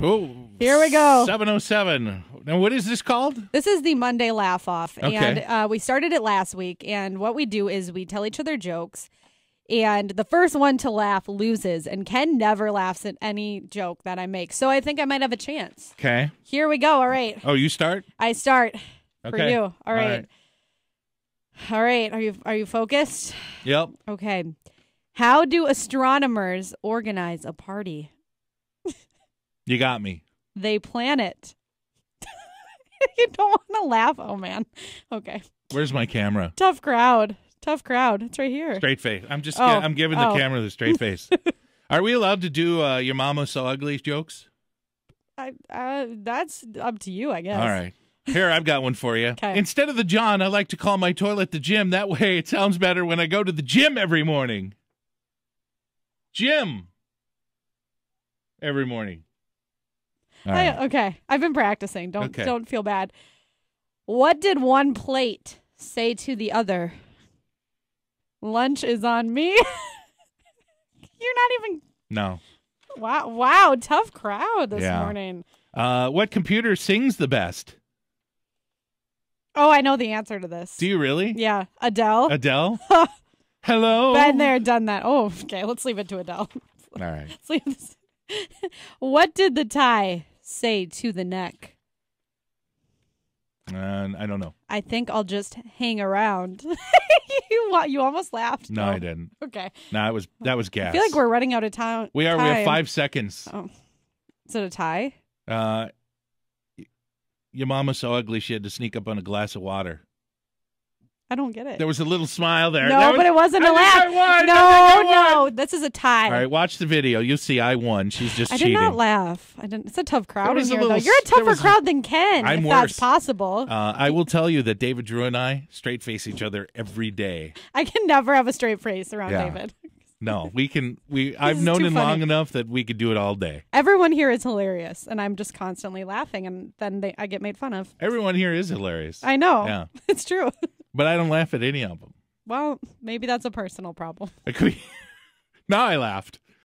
Oh, Here we go. 707. Now, what is this called? This is the Monday laugh off, Okay. and uh, we started it last week. And what we do is we tell each other jokes, and the first one to laugh loses. And Ken never laughs at any joke that I make, so I think I might have a chance. Okay. Here we go. All right, Oh, you start? I start okay. for you. All right. All right. Are you are you focused? Yep. Okay. How do astronomers organize a party? You got me. They plan it. you don't want to laugh. Oh man. Okay. Where's my camera? Tough crowd. Tough crowd. It's right here. Straight face. I'm just. Oh. I'm giving the Oh. camera the straight face. Are we allowed to do uh, your mama so ugly jokes? I, uh, that's up to you, I guess. All right. Here, I've got one for you. 'Kay. Instead of the John, I like to call my toilet the gym. That way it sounds better when I go to the gym every morning. Jim. Every morning. I- right. okay. I've been practicing. Don't Okay. don't feel bad. What did one plate say to the other? Lunch is on me. You're not even No. wow wow, tough crowd this Yeah. morning. Uh, what computer sings the best? Oh, I know the answer to this. Do you really? yeah, Adele. Adele? Hello? Been there, done that. Oh, okay. Let's leave it to Adele. All right. Let's leave this. what did the tie say to the neck? Uh, I don't know. I think I'll just hang around. you you almost laughed. No, I didn't. Okay. No, it was that was gas. I feel like we're running out of time. we are. We have five seconds. Oh. Is it a tie? Uh, your mama's so ugly she had to sneak up on a glass of water. I don't get it. There was a little smile there. no, was- but it wasn't I a laugh. No, I think I no. won. This is a tie. All right, watch the video. You'll see I won. She's just I cheating. did not laugh. I didn't. It's a tough crowd in here, though. You're a tougher was crowd than Ken, I'm if worse. that's possible. Uh, I will tell you that David Drew and I straight face each other every day. I can never have a straight face around Yeah. David. No, we can. We I've known him long enough that we could do it all day. Everyone here is hilarious, and I'm just constantly laughing, and then they, I get made fun of. Everyone here is hilarious. I know. Yeah. It's true. but I don't laugh at any of them. Well, maybe that's a personal problem. It could be- now I laughed.